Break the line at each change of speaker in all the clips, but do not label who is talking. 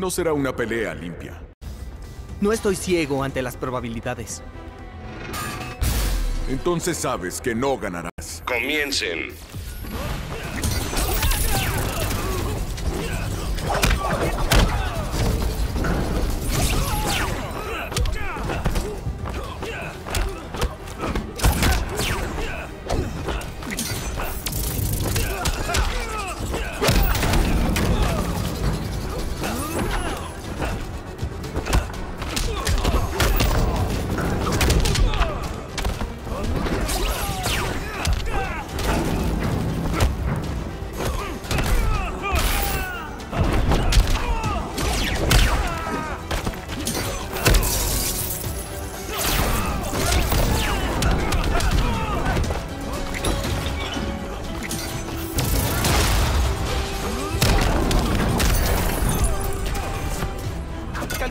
No será una pelea limpia.
No estoy ciego ante las probabilidades.
Entonces sabes que no ganarás.
Comiencen.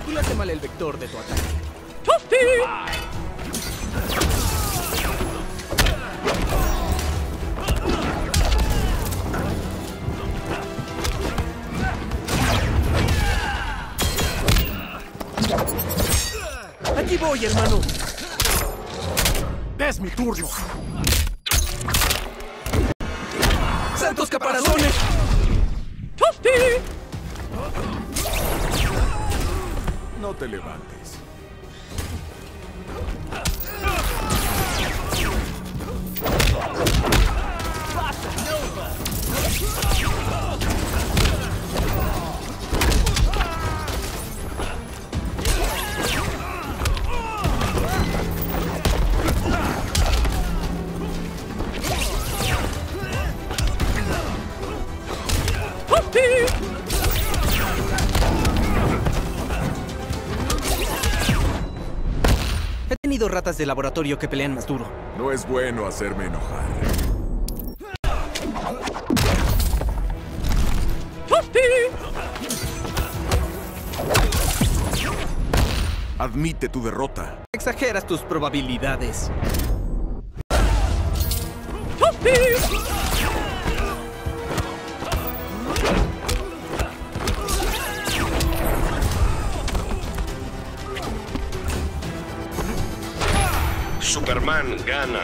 Calcúlate mal el vector de tu ataque. Aquí voy, hermano. Es mi turno. ¡Santos caparazones!
No te levantes.
Tenido ratas de laboratorio que pelean más duro.
No es bueno hacerme enojar. Admite tu derrota.
Exageras tus probabilidades.
Superman gana.